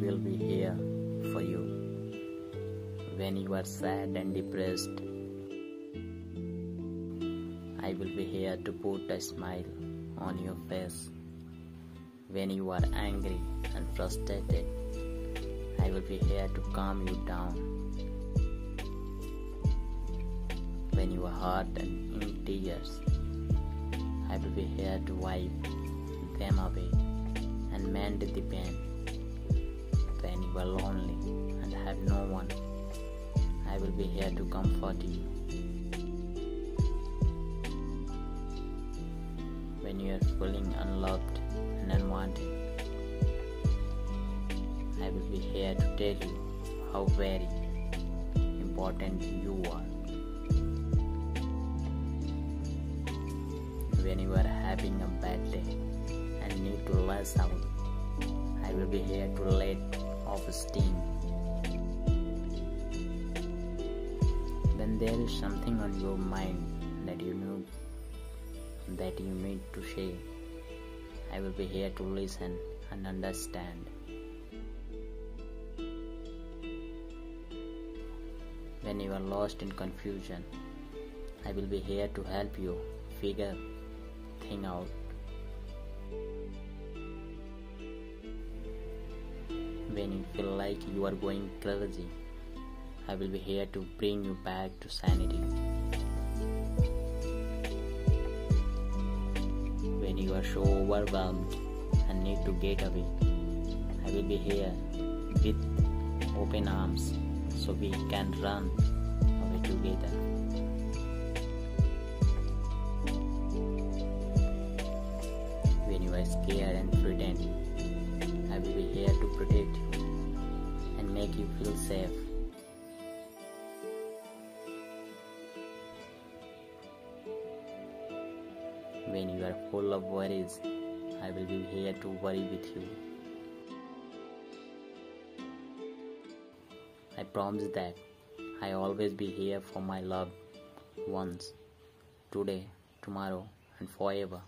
will be here for you when you are sad and depressed. I will be here to put a smile on your face when you are angry and frustrated. I will be here to calm you down when you are hurt and in tears. I will be here to wipe them away and mend the pain. When you are lonely and have no one, I will be here to comfort you. When you are feeling unloved and unwanted, I will be here to tell you how very important you are. When you are having a bad day and need to lash out, I will be here to let off steam. When there is something on your mind that you know that you need to say, I will be here to listen and understand. When you are lost in confusion, I will be here to help you figure thing out. When you feel like you are going crazy, I will be here to bring you back to sanity. When you are so overwhelmed and need to get away, I will be here with open arms so we can run away together. When you are scared and When you are full of worries, I will be here to worry with you. I promise that I always be here for my loved ones today, tomorrow, and forever.